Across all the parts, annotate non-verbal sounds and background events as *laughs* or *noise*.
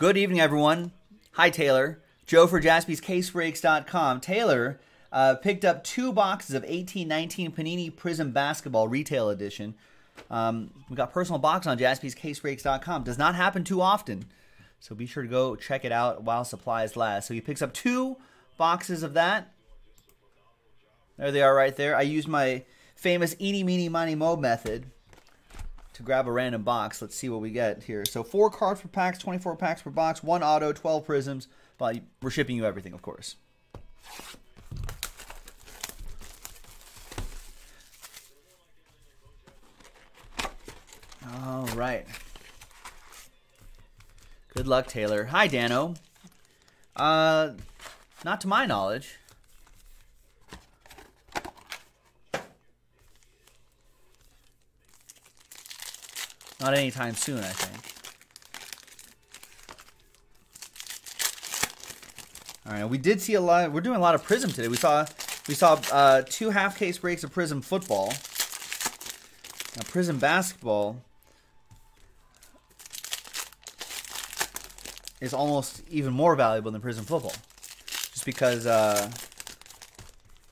Good evening, everyone. Hi, Taylor. Joe for jaspyscasebreaks.com. Taylor uh, picked up two boxes of 1819 Panini Prizm Basketball Retail Edition. Um, we got personal box on jaspyscasebreaks.com. Does not happen too often. So be sure to go check it out while supplies last. So he picks up two boxes of that. There they are right there. I used my famous eeny, meeny, miny, mo method to grab a random box. Let's see what we get here. So four cards per packs, 24 packs per box, one auto, 12 prisms. But we're shipping you everything, of course. All right. Good luck, Taylor. Hi, Dano. Uh, not to my knowledge. Not anytime soon, I think. All right, we did see a lot. We're doing a lot of Prizm today. We saw we saw uh, two half case breaks of Prizm football. Now, Prizm basketball is almost even more valuable than Prizm football, just because uh,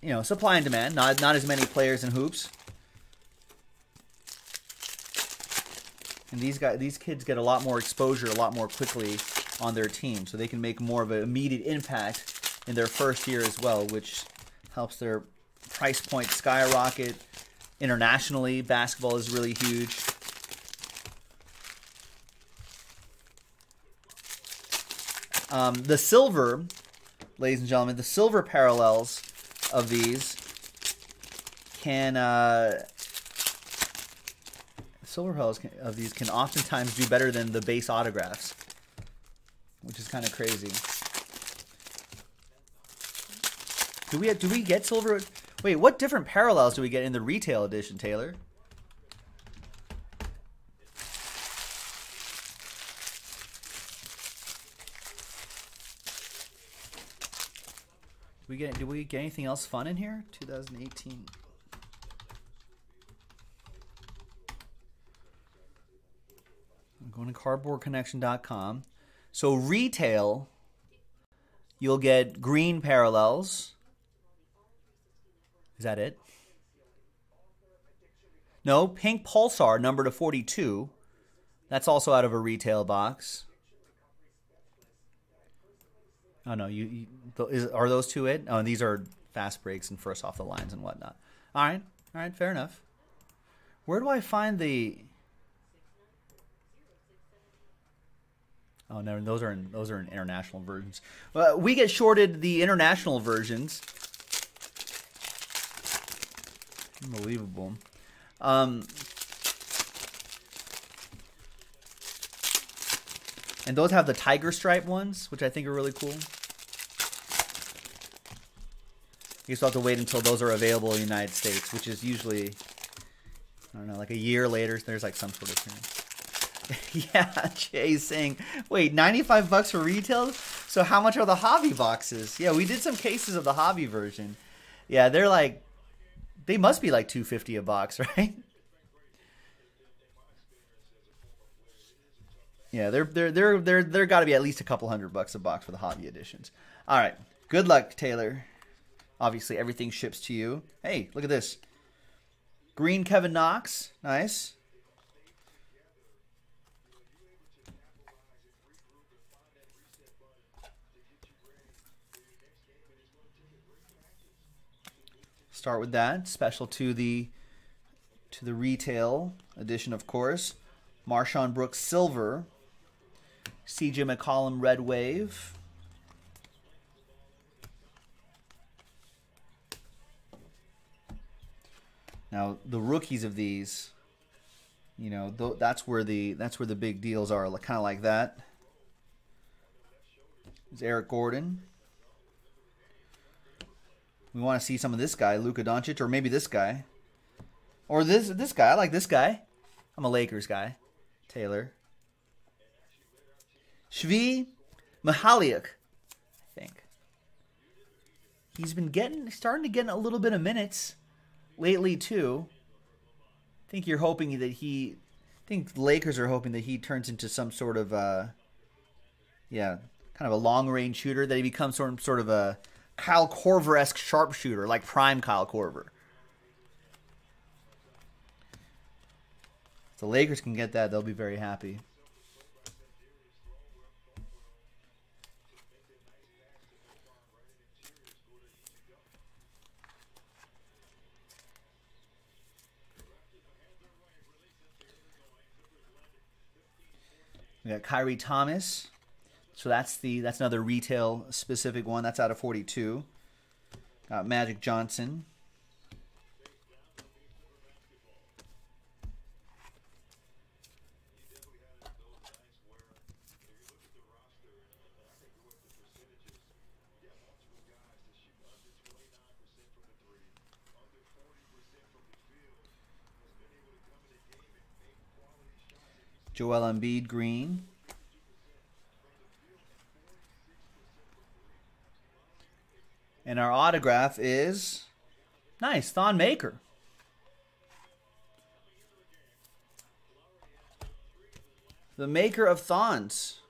you know supply and demand. Not not as many players in hoops. And these guys, these kids get a lot more exposure, a lot more quickly on their team, so they can make more of an immediate impact in their first year as well, which helps their price point skyrocket. Internationally, basketball is really huge. Um, the silver, ladies and gentlemen, the silver parallels of these can uh, silver parallels of these can oftentimes do better than the base autographs, which is kind of crazy. Do we do we get silver? Wait, what different parallels do we get in the retail edition, Taylor? we get do we get anything else fun in here? 2018. Going to cardboardconnection.com. So retail, you'll get green parallels. Is that it? No, pink pulsar number to 42. That's also out of a retail box. Oh no, you, you is, are those two it? Oh, these are fast breaks and first off the lines and whatnot. All right, all right, fair enough. Where do I find the? Oh no, those are in, those are in international versions. Uh, we get shorted the international versions. Unbelievable. Um, and those have the tiger stripe ones, which I think are really cool. You still have to wait until those are available in the United States, which is usually, I don't know, like a year later. There's like some sort of *laughs* yeah, Jay's saying, wait, 95 bucks for retail? So how much are the hobby boxes? Yeah, we did some cases of the hobby version. Yeah, they're like, they must be like 250 a box, *laughs* right? Yeah, they're they're they're they're they're got to be at least a couple hundred bucks a box for the hobby editions. All right, good luck, Taylor. Obviously, everything ships to you. Hey, look at this. Green Kevin Knox. Nice. Start with that. Special to the to the retail edition, of course. MarShon Brooks Silver. CJ McCollum Red Wave. Now the rookies of these, you know, th that's where the that's where the big deals are, kind of like that. There's Eric Gordon. We want to see some of this guy, Luka Doncic, or maybe this guy, or this this guy. I like this guy. I'm a Lakers guy. Taylor. Shvi Mykhailiuk, I think. He's been getting starting to get a little bit of minutes lately too. I think you're hoping that he I think Lakers are hoping that he turns into some sort of uh Yeah, kind of a long range shooter that he becomes sort of, sort of a Kyle Korver esque sharpshooter, like prime Kyle Korver. If the Lakers can get that, they'll be very happy. We got Khyri Thomas. So that's the that's another retail specific one. That's out of 42. Got Magic Johnson. Joel Embiid green. And our autograph is nice, Thon Maker. The maker of Thons.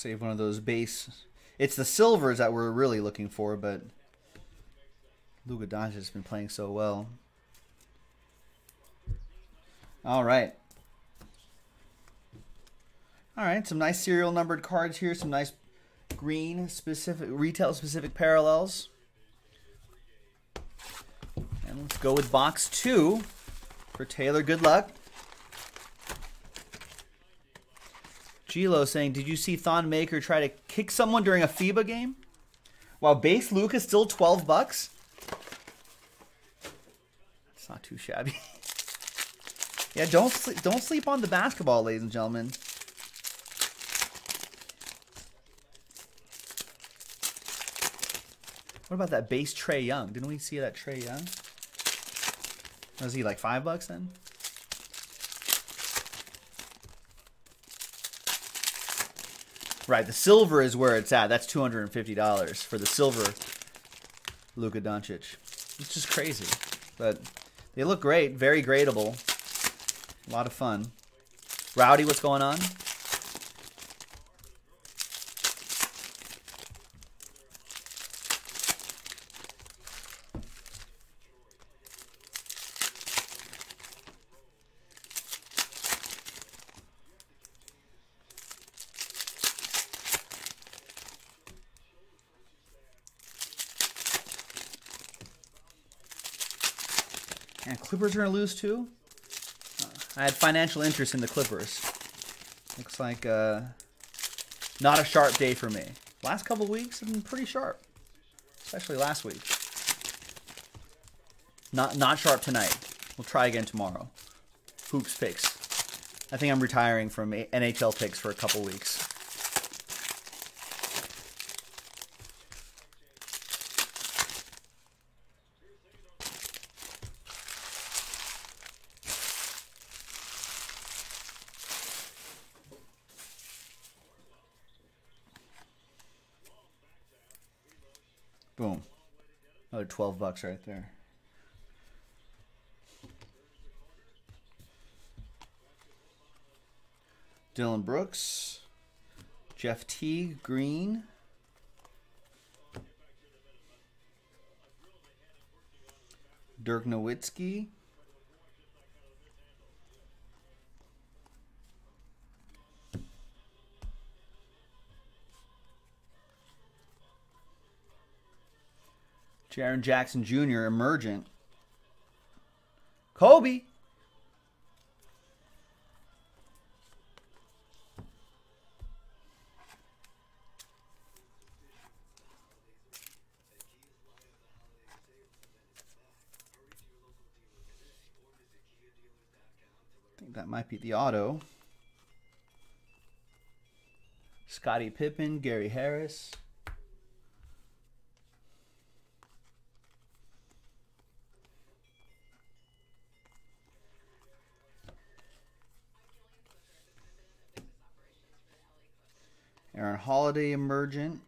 Save one of those base. It's the silvers that we're really looking for, but Luka Doncic has been playing so well. All right. All right, some nice serial numbered cards here, some nice green specific retail specific parallels. And let's go with box 2 for Taylor. Good luck. Gilo saying, "Did you see Thon Maker try to kick someone during a FIBA game?" While base Luke is still twelve bucks. It's not too shabby. *laughs* yeah, don't sleep, don't sleep on the basketball, ladies and gentlemen. What about that base Trae Young? Didn't we see that Trae Young? Was he like five bucks then? Right, the silver is where it's at. That's two hundred and fifty dollars for the silver Luka Doncic. It's just crazy, but they look great. Very gradable. A lot of fun. Rowdy, what's going on? And Clippers are going to lose too? Uh, I had financial interest in the Clippers. Looks like uh, not a sharp day for me. Last couple weeks have been pretty sharp, especially last week. Not not sharp tonight. We'll try again tomorrow. Hoops picks. I think I'm retiring from NHL picks for a couple weeks. Boom. Another 12 bucks right there. Dillon Brooks, Jeff T. Green, Dirk Nowitzki, Jaren Jackson Jr. emergent. Kobe. I think that might be the auto. Scottie Pippen, Gary Harris. Aaron Holiday Emergent.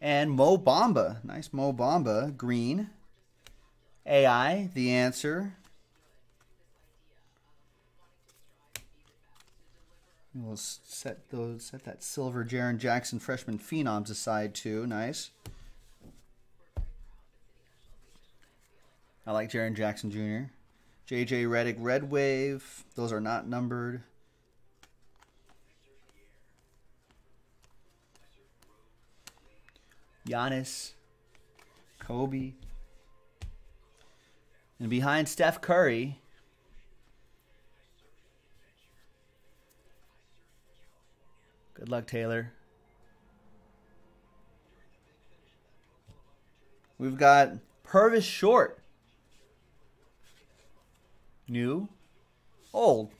And Mo Bamba. Nice Mo Bamba. Green. AI, the answer. We'll set those set that silver Jaren Jackson freshman phenoms aside too. Nice. I like Jaren Jackson Jr. JJ Redick Red Wave. Those are not numbered. Giannis. Kobe. And behind Steph Curry, Good luck, Taylor. We've got Purvis Short. New. Old.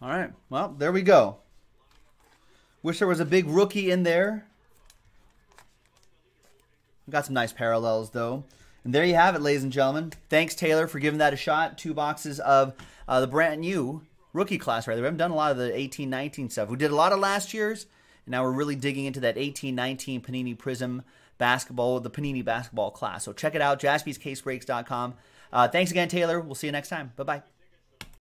All right. Well, there we go. Wish there was a big rookie in there. Got some nice parallels, though. And there you have it, ladies and gentlemen. Thanks, Taylor, for giving that a shot. Two boxes of uh, the brand new rookie class, right? There. We haven't done a lot of the 18 19 stuff. We did a lot of last year's, and now we're really digging into that 18 19 Panini Prizm basketball, the Panini basketball class. So check it out, jaspyscasebreaks.com. Uh, thanks again, Taylor. We'll see you next time. Bye bye.